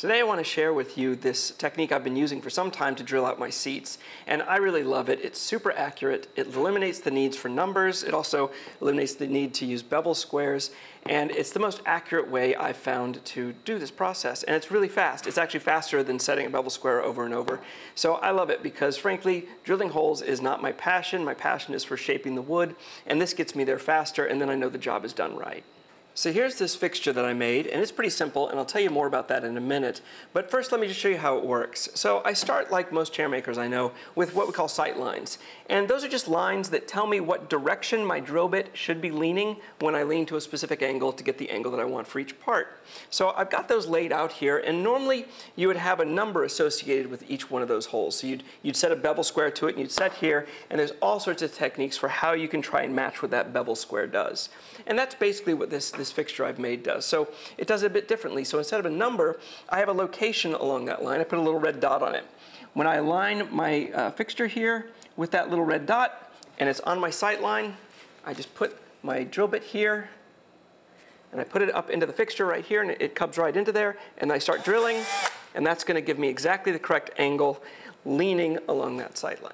Today I want to share with you this technique I've been using for some time to drill out my seats and I really love it. It's super accurate. It eliminates the needs for numbers. It also eliminates the need to use bevel squares and it's the most accurate way I've found to do this process and it's really fast. It's actually faster than setting a bevel square over and over. So I love it because frankly drilling holes is not my passion. My passion is for shaping the wood and this gets me there faster and then I know the job is done right. So here's this fixture that I made, and it's pretty simple, and I'll tell you more about that in a minute. But first, let me just show you how it works. So I start, like most chair makers I know, with what we call sight lines. And those are just lines that tell me what direction my drill bit should be leaning when I lean to a specific angle to get the angle that I want for each part. So I've got those laid out here, and normally you would have a number associated with each one of those holes. So you'd, you'd set a bevel square to it, and you'd set here, and there's all sorts of techniques for how you can try and match what that bevel square does. And that's basically what this, this fixture I've made does. So it does it a bit differently. So instead of a number, I have a location along that line. I put a little red dot on it. When I align my uh, fixture here with that little red dot, and it's on my sight line, I just put my drill bit here, and I put it up into the fixture right here, and it comes right into there, and I start drilling, and that's gonna give me exactly the correct angle leaning along that sight line.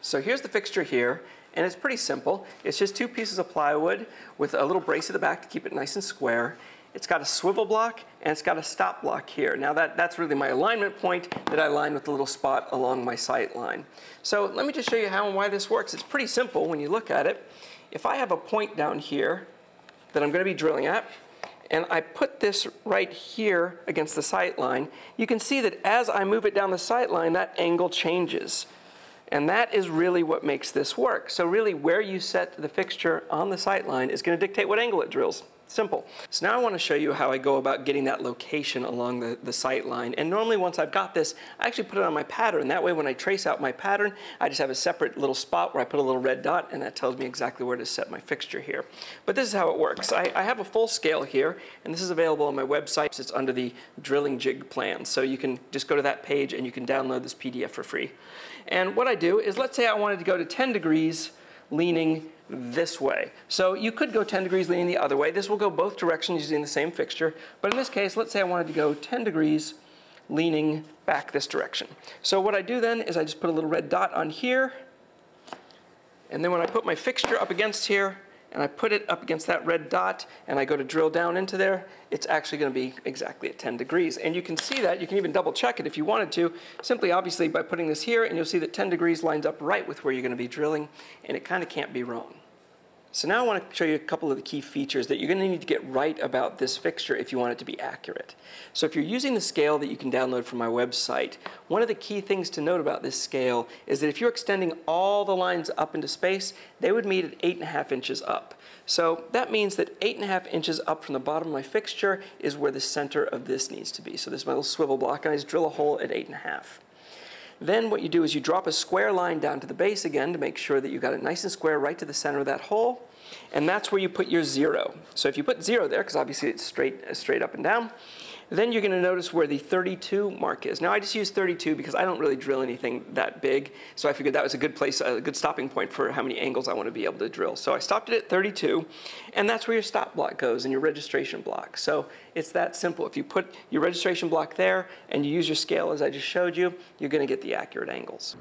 So here's the fixture here, and it's pretty simple. It's just two pieces of plywood with a little brace at the back to keep it nice and square. It's got a swivel block and it's got a stop block here. Now that, that's really my alignment point that I line with the little spot along my sight line. So let me just show you how and why this works. It's pretty simple when you look at it. If I have a point down here that I'm going to be drilling at, and I put this right here against the sight line, you can see that as I move it down the sight line, that angle changes. And that is really what makes this work. So really where you set the fixture on the sight line is going to dictate what angle it drills. Simple. So now I want to show you how I go about getting that location along the, the sight line. And normally once I've got this, I actually put it on my pattern. That way when I trace out my pattern, I just have a separate little spot where I put a little red dot and that tells me exactly where to set my fixture here. But this is how it works. I, I have a full scale here and this is available on my website. It's under the drilling jig plan. So you can just go to that page and you can download this PDF for free. And what I do is let's say I wanted to go to 10 degrees leaning this way. So you could go 10 degrees leaning the other way. This will go both directions using the same fixture. But in this case, let's say I wanted to go 10 degrees leaning back this direction. So what I do then is I just put a little red dot on here. And then when I put my fixture up against here, and I put it up against that red dot and I go to drill down into there, it's actually going to be exactly at 10 degrees. And you can see that, you can even double check it if you wanted to, simply obviously by putting this here and you'll see that 10 degrees lines up right with where you're going to be drilling and it kind of can't be wrong. So now I want to show you a couple of the key features that you're going to need to get right about this fixture if you want it to be accurate. So if you're using the scale that you can download from my website, one of the key things to note about this scale is that if you're extending all the lines up into space, they would meet at 8.5 inches up. So that means that 8.5 inches up from the bottom of my fixture is where the center of this needs to be. So this is my little swivel block, and I just drill a hole at 8.5. Then what you do is you drop a square line down to the base again to make sure that you got it nice and square right to the center of that hole. And that's where you put your zero. So if you put zero there, because obviously it's straight, uh, straight up and down, then you're going to notice where the 32 mark is. Now I just use 32 because I don't really drill anything that big, so I figured that was a good place, a good stopping point for how many angles I want to be able to drill. So I stopped it at 32, and that's where your stop block goes and your registration block. So it's that simple. If you put your registration block there and you use your scale as I just showed you, you're going to get the accurate angles.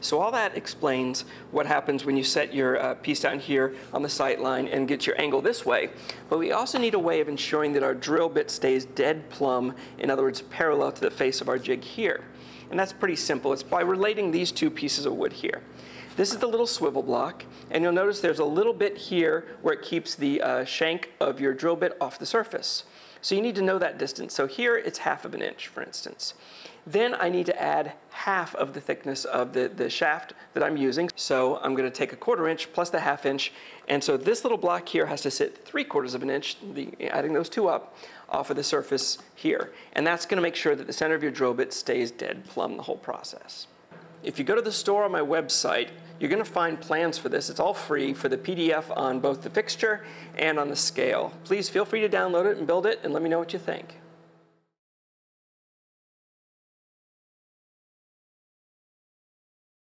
So all that explains what happens when you set your uh, piece down here on the sight line and get your angle this way. But we also need a way of ensuring that our drill bit stays dead plumb, in other words, parallel to the face of our jig here. And that's pretty simple. It's by relating these two pieces of wood here. This is the little swivel block, and you'll notice there's a little bit here where it keeps the uh, shank of your drill bit off the surface. So you need to know that distance. So here it's half of an inch, for instance. Then I need to add half of the thickness of the, the shaft that I'm using. So I'm gonna take a quarter inch plus the half inch. And so this little block here has to sit three quarters of an inch, the, adding those two up, off of the surface here. And that's gonna make sure that the center of your drill bit stays dead plumb the whole process. If you go to the store on my website, you're going to find plans for this. It's all free for the PDF on both the fixture and on the scale. Please feel free to download it and build it and let me know what you think.